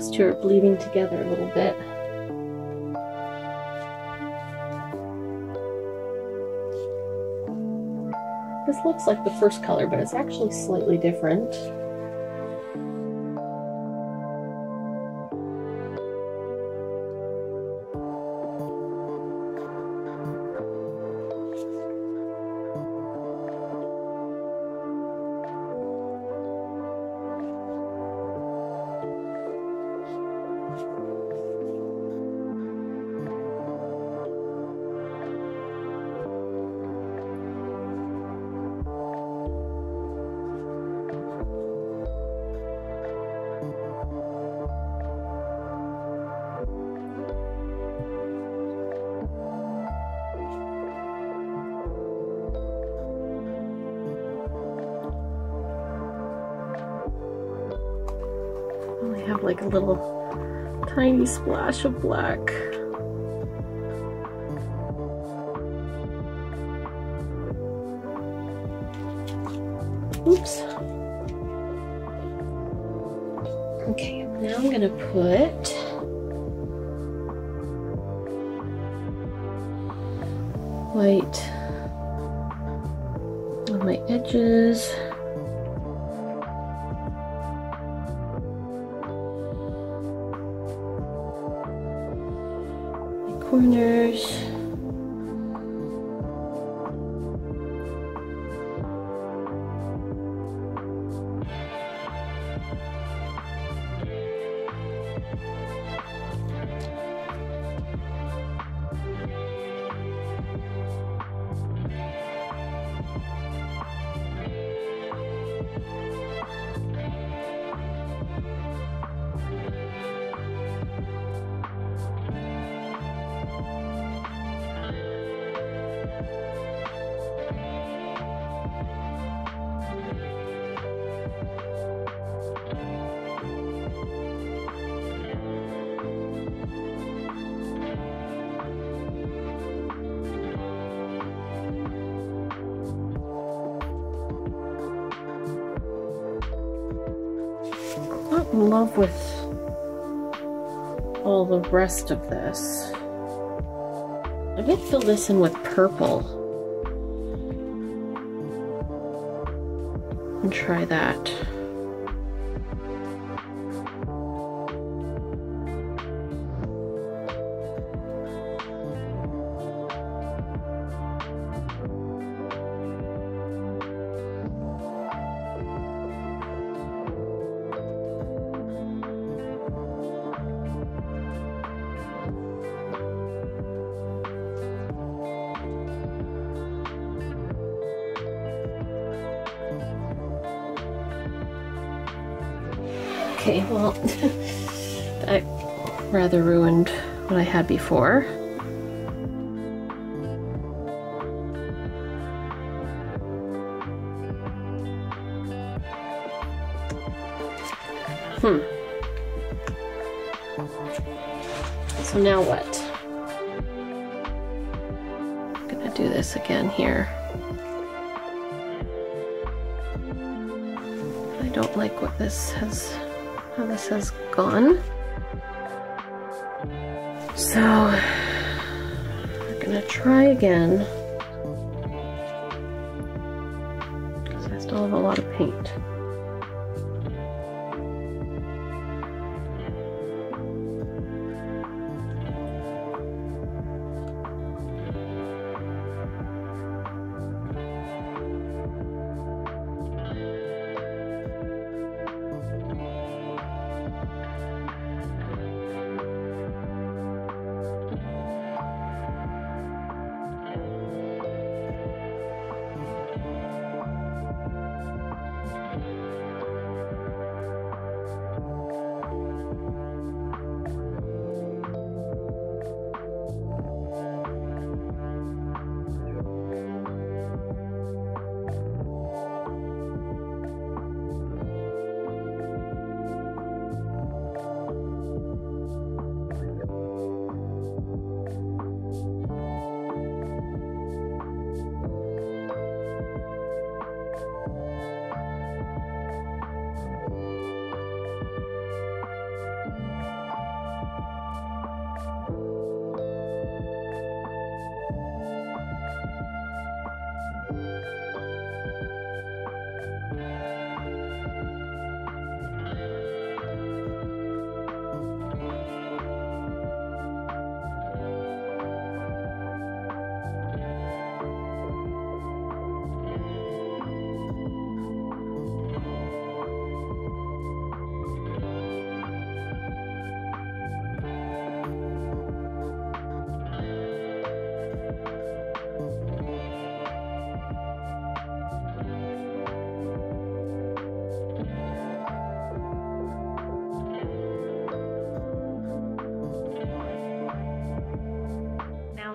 those two are bleeding together a little bit. This looks like the first color, but it's actually slightly different. Have like a little tiny splash of black. Oops. Okay, now I'm gonna put white on my edges. Corners. In love with all the rest of this. I might fill this in with purple. And try that. Okay, well, that rather ruined what I had before. Hmm. So now what? I'm gonna do this again here. I don't like what this has, how this has gone. So, we're gonna try again. Because I still have a lot of paint.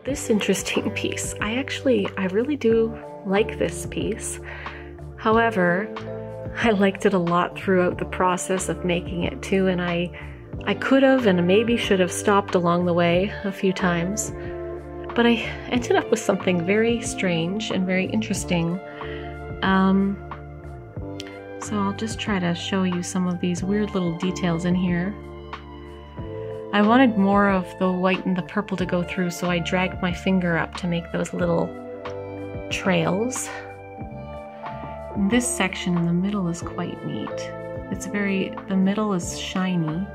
This interesting piece. I actually, I really do like this piece. However, I liked it a lot throughout the process of making it too, and I, I could have and maybe should have stopped along the way a few times. But I ended up with something very strange and very interesting. Um, so I'll just try to show you some of these weird little details in here. I wanted more of the white and the purple to go through, so I dragged my finger up to make those little trails. This section in the middle is quite neat. It's very, the middle is shiny.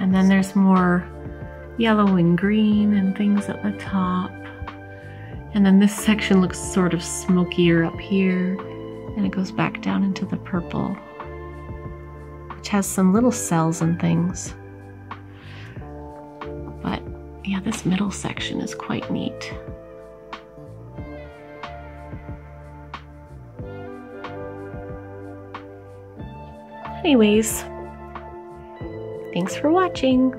And then there's more yellow and green and things at the top. And then this section looks sort of smokier up here, and it goes back down into the purple, which has some little cells and things. But yeah, this middle section is quite neat. Anyways, thanks for watching.